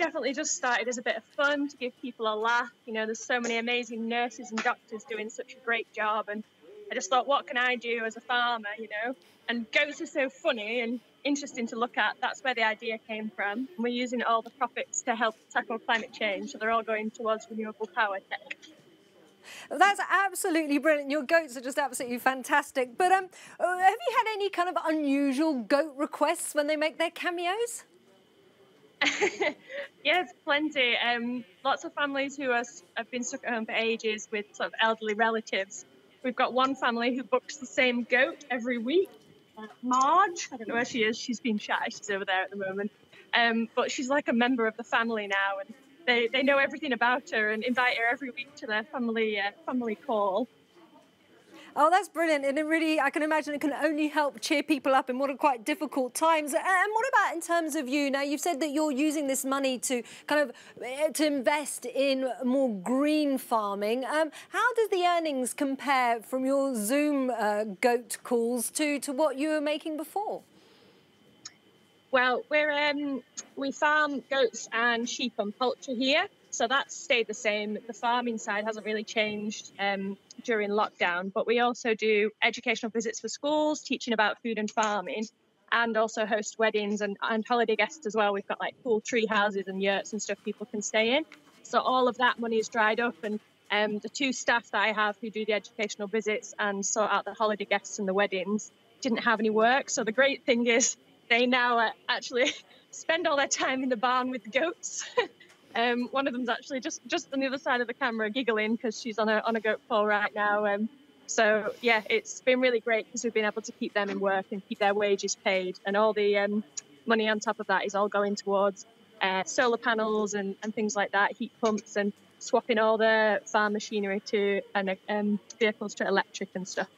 definitely just started as a bit of fun to give people a laugh. You know, there's so many amazing nurses and doctors doing such a great job, and I just thought, what can I do as a farmer? You know, and goats are so funny and interesting to look at. That's where the idea came from. And we're using all the profits to help tackle climate change, so they're all going towards renewable power tech. That's absolutely brilliant. Your goats are just absolutely fantastic. But um, uh, have you had any kind of unusual goat requests when they make their cameos? yes, plenty. Um, lots of families who are, have been stuck at home for ages with sort of elderly relatives. We've got one family who books the same goat every week. Uh, Marge, I don't know where she is. She's been shy. She's over there at the moment. Um, but she's like a member of the family now, and they, they know everything about her and invite her every week to their family uh, family call. Oh, that's brilliant. And it really, I can imagine it can only help cheer people up in what are quite difficult times. And what about in terms of you? Now, you've said that you're using this money to kind of eh, to invest in more green farming. Um, how does the earnings compare from your Zoom uh, goat calls to, to what you were making before? Well, we're um, we farm goats and sheep and poultry here, so that's stayed the same. The farming side hasn't really changed um, during lockdown, but we also do educational visits for schools, teaching about food and farming, and also host weddings and, and holiday guests as well. We've got like cool tree houses and yurts and stuff people can stay in. So all of that money is dried up, and um, the two staff that I have who do the educational visits and sort out the holiday guests and the weddings didn't have any work. So the great thing is they now uh, actually spend all their time in the barn with the goats. um, one of them's actually just just on the other side of the camera giggling because she's on a on a goat pole right now. Um, so yeah, it's been really great because we've been able to keep them in work and keep their wages paid, and all the um, money on top of that is all going towards uh, solar panels and, and things like that, heat pumps, and swapping all the farm machinery to and um, vehicles to electric and stuff.